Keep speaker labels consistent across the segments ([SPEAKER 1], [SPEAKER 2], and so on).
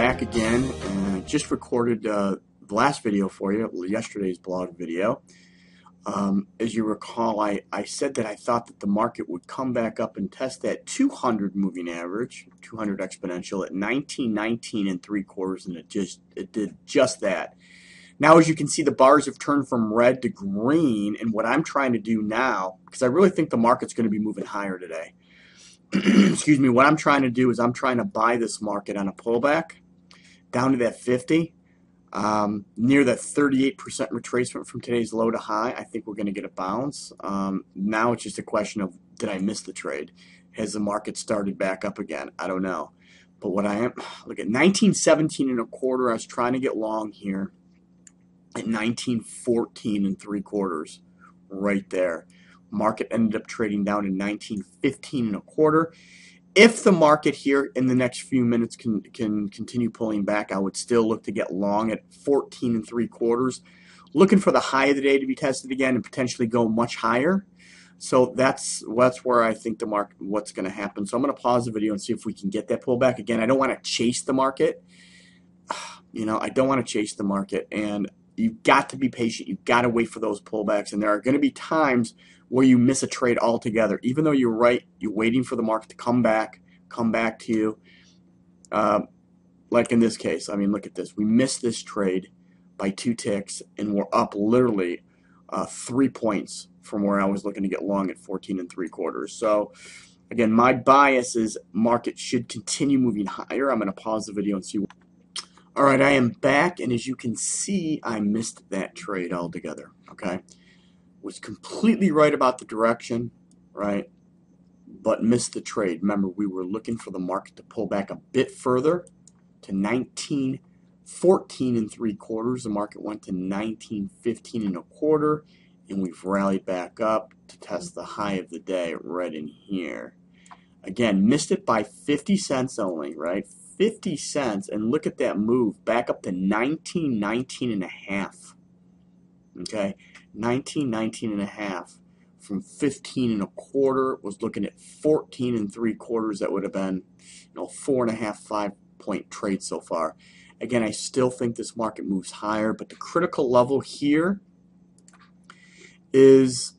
[SPEAKER 1] back again, and I just recorded uh, the last video for you, yesterday's blog video. Um, as you recall, I, I said that I thought that the market would come back up and test that 200 moving average, 200 exponential at 1919 and three quarters, and it just it did just that. Now, as you can see, the bars have turned from red to green, and what I'm trying to do now, because I really think the market's going to be moving higher today. excuse me, what I'm trying to do is I'm trying to buy this market on a pullback down to that 50, um, near that 38% retracement from today's low to high. I think we're going to get a bounce. Um, now it's just a question of did I miss the trade? Has the market started back up again? I don't know. But what I am, look at 1917 and a quarter, I was trying to get long here at 1914 and three quarters, right there. Market ended up trading down in 1915 and a quarter. If the market here in the next few minutes can can continue pulling back, I would still look to get long at 14 and three quarters. Looking for the high of the day to be tested again and potentially go much higher. So that's that's where I think the market what's going to happen. So I'm going to pause the video and see if we can get that pullback again. I don't want to chase the market. You know, I don't want to chase the market and you've got to be patient. You've got to wait for those pullbacks and there are going to be times where you miss a trade altogether. Even though you're right, you're waiting for the market to come back, come back to you. Uh, like in this case, I mean, look at this. We missed this trade by two ticks, and we're up literally uh, three points from where I was looking to get long at 14 and three quarters. So, again, my bias is market should continue moving higher. I'm going to pause the video and see. All right, I am back, and as you can see, I missed that trade altogether. Okay was completely right about the direction, right? But missed the trade. Remember, we were looking for the market to pull back a bit further to 1914 and three quarters. The market went to 1915 and a quarter, and we've rallied back up to test the high of the day right in here. Again, missed it by 50 cents only, right? 50 cents, and look at that move back up to 1919 and a half. Okay, 19, 19 and a half. From 15 and a quarter was looking at 14 and three quarters. That would have been, you know, four and a half, five point trade so far. Again, I still think this market moves higher, but the critical level here is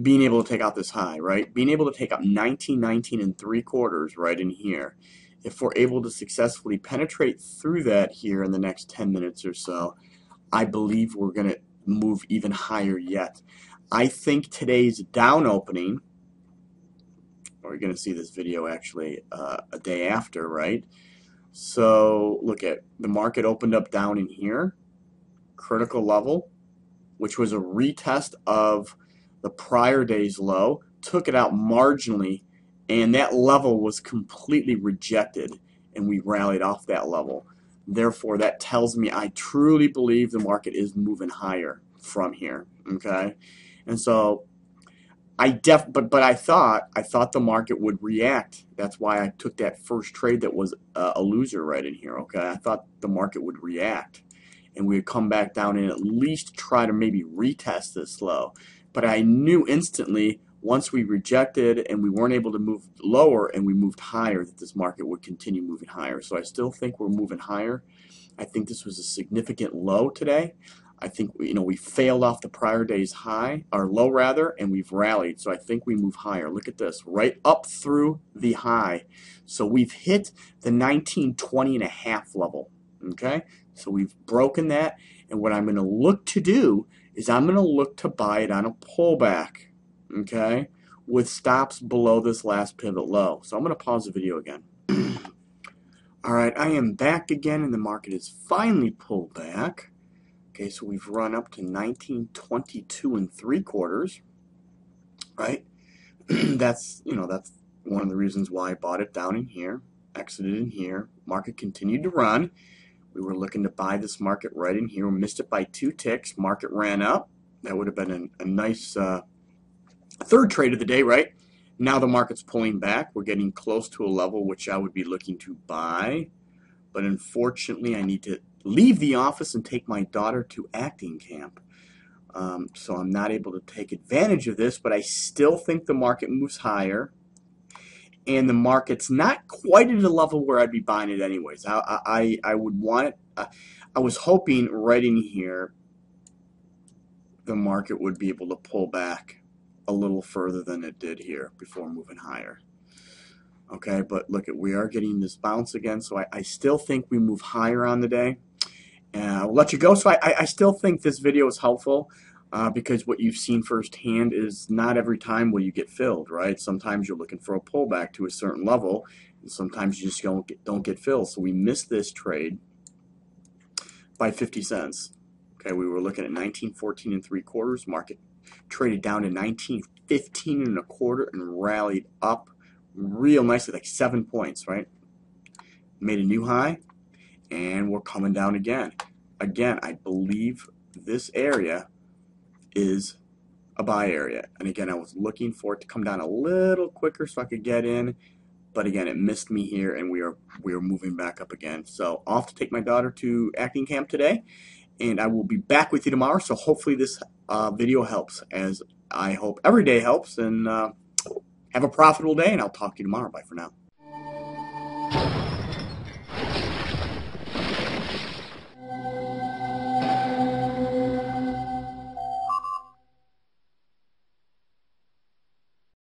[SPEAKER 1] being able to take out this high, right? Being able to take out 19, 19 and three quarters right in here. If we're able to successfully penetrate through that here in the next 10 minutes or so, I believe we're going to move even higher yet. I think today's down opening, we're going to see this video actually uh, a day after, right? So look at the market opened up down in here, critical level, which was a retest of the prior day's low, took it out marginally, and that level was completely rejected, and we rallied off that level. Therefore, that tells me I truly believe the market is moving higher from here. Okay, and so I def but but I thought I thought the market would react. That's why I took that first trade that was uh, a loser right in here. Okay, I thought the market would react, and we would come back down and at least try to maybe retest this low. But I knew instantly once we rejected and we weren't able to move lower and we moved higher, that this market would continue moving higher. So I still think we're moving higher. I think this was a significant low today. I think you know we failed off the prior day's high, or low rather, and we've rallied. So I think we move higher. Look at this, right up through the high. So we've hit the 1920 and a half level. Okay, so we've broken that, and what I'm going to look to do is I'm going to look to buy it on a pullback okay, with stops below this last pivot low. So I'm going to pause the video again. All right, I am back again, and the market is finally pulled back. Okay, so we've run up to 1922 and three quarters, right? that's, you know, that's one of the reasons why I bought it down in here, exited in here. Market continued to run. We were looking to buy this market right in here. We missed it by two ticks. Market ran up. That would have been a, nice uh, Third trade of the day, right? Now the market's pulling back. We're getting close to a level which I would be looking to buy. But unfortunately, I need to leave the office and take my daughter to acting camp. Um, so I'm not able to take advantage of this, but I still think the market moves higher. And the market's not quite at a level where I'd be buying it anyways. I I, I would want it. Uh, I was hoping right in here the market would be able to pull back a little further than it did here before moving higher. Okay, but look at we are getting this bounce again, so I, I still think we move higher on the day. And I'll let you go. So I, I still think this video is helpful uh, because what you've seen firsthand is not every time will you get filled, right? Sometimes you're looking for a pullback to a certain level, and sometimes you just don't get, don't get filled. So we missed this trade by 50 cents. Okay, we were looking at 1914 and three quarters. Market traded down to 1915 and a quarter and rallied up real nicely, like seven points, right? Made a new high, and we're coming down again. Again, I believe this area is a buy area. And again, I was looking for it to come down a little quicker so I could get in. But again, it missed me here, and we are we are moving back up again. So off to take my daughter to acting camp today, and I will be back with you tomorrow. So hopefully this uh, video helps, as I hope every day helps. And uh, have a profitable day, and I'll talk to you tomorrow. Bye for now.